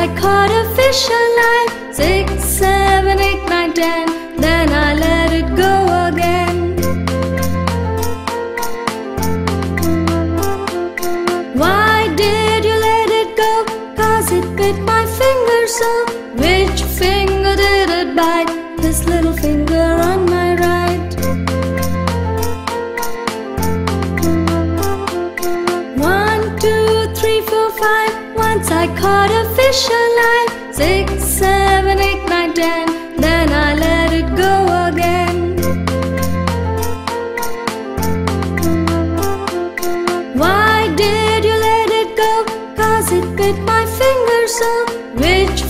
I caught a fish alive. Six, seven, eight, nine, ten. I caught a fish alive. Six, seven, eight, nine, ten. Then I let it go again. Why did you let it go? Cause it bit my finger so. Which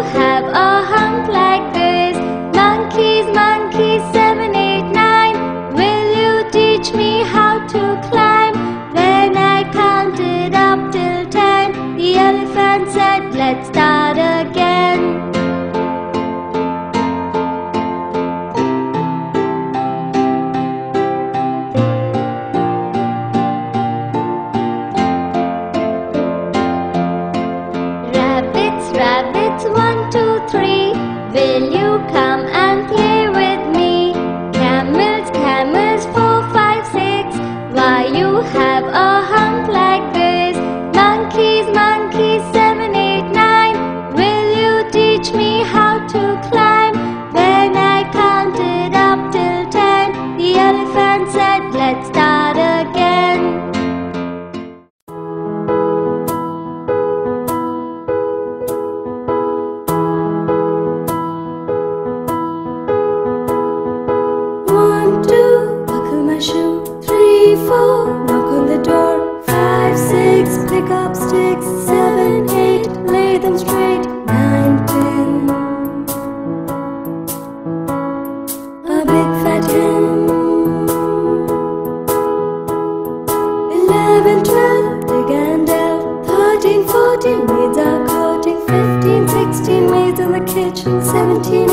have pick up sticks. Seven, eight, lay them straight. Nine, ten. A big fat hen. Eleven, twelve, dig and delve. Thirteen, fourteen, maids are courting. Fifteen, sixteen, maids in the kitchen. Seventeen,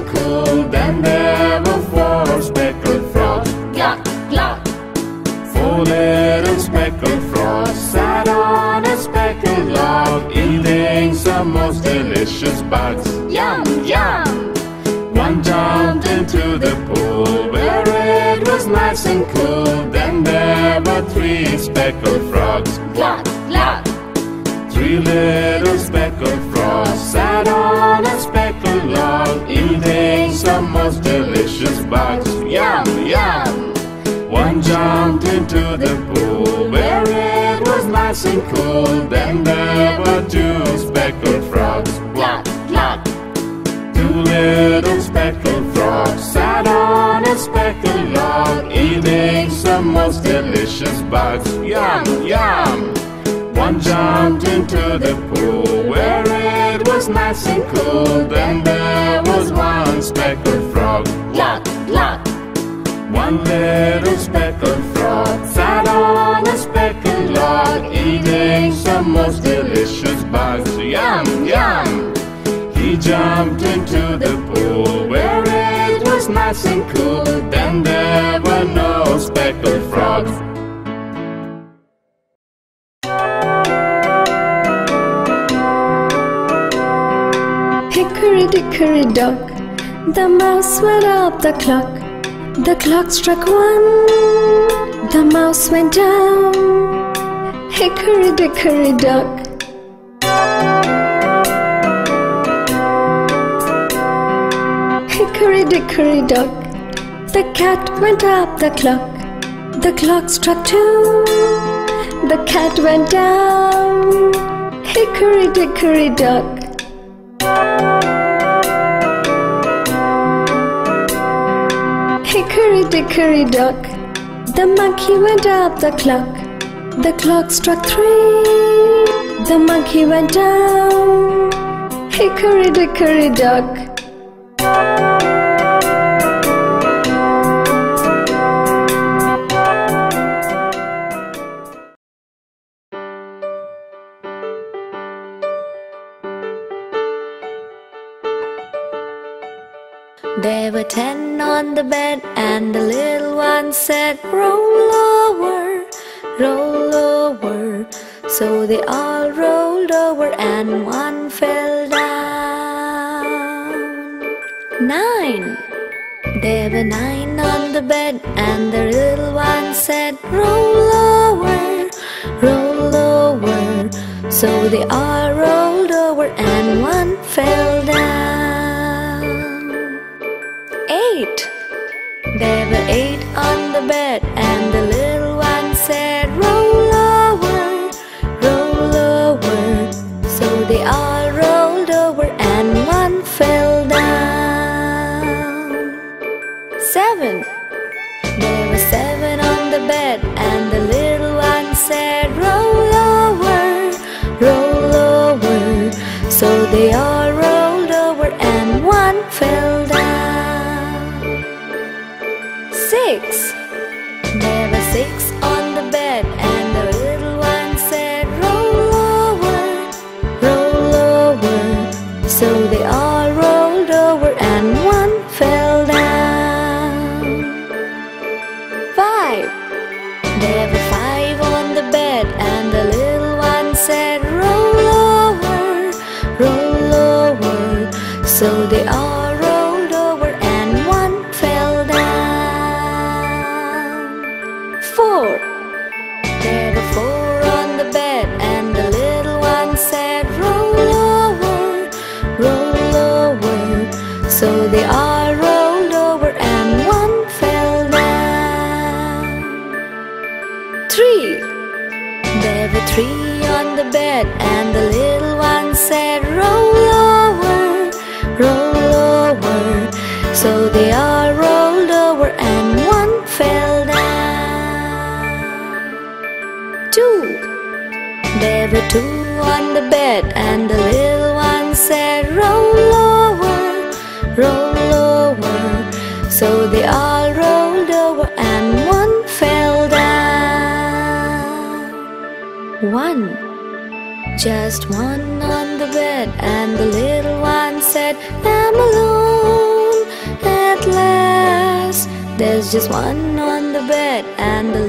nice and there were four speckled frogs. Gluck, gluck! Four little speckled frogs sat on a speckled log, eating some most delicious bugs. Yum, yum! One jumped into the pool where it was nice and cool. Then there were three speckled frogs. Gluck, gluck! Three little speckled frogs sat on a speckled log, eating some most delicious bugs. Yum, yum! One jumped into the pool where it was nice and cool. Then there were two speckled frogs. Gluck, gluck! Two little speckled frogs sat on a speckled log, eating some most delicious bugs. Yum, yum! One jumped into the pool was nice and cool. Then there was one speckled frog. Gluck, gluck! One little speckled frog sat on a speckled log, eating some most delicious bugs. Yum, yum! He jumped into the pool where it was nice and cool. Then there The mouse went up the clock. The clock struck one. The mouse went down. Hickory dickory dock. Hickory dickory dock. The cat went up the clock. The clock struck two. The cat went down. Hickory dickory dock. Hickory dickory dock. The monkey went up the clock. The clock struck three. The monkey went down. Hickory dickory dock. There were ten on the bed, and the little one said, Roll over, roll over. So they all rolled over, and one fell down. Nine. There were nine on the bed, and the little one said, Roll over, roll over. So they all rolled over, and one fell down. Eight. There were eight on the bed, and the little one said, Roll over, roll over. So they all rolled over, and one fell down. Seven. There were seven on the bed, and the little one said, Roll over, roll over. So they all they all the bed, and the little one said, Roll over, roll over. So they all rolled over, and one fell down. One. Just one on the bed, and the little one said, I'm alone at last. There's just one on the bed, and the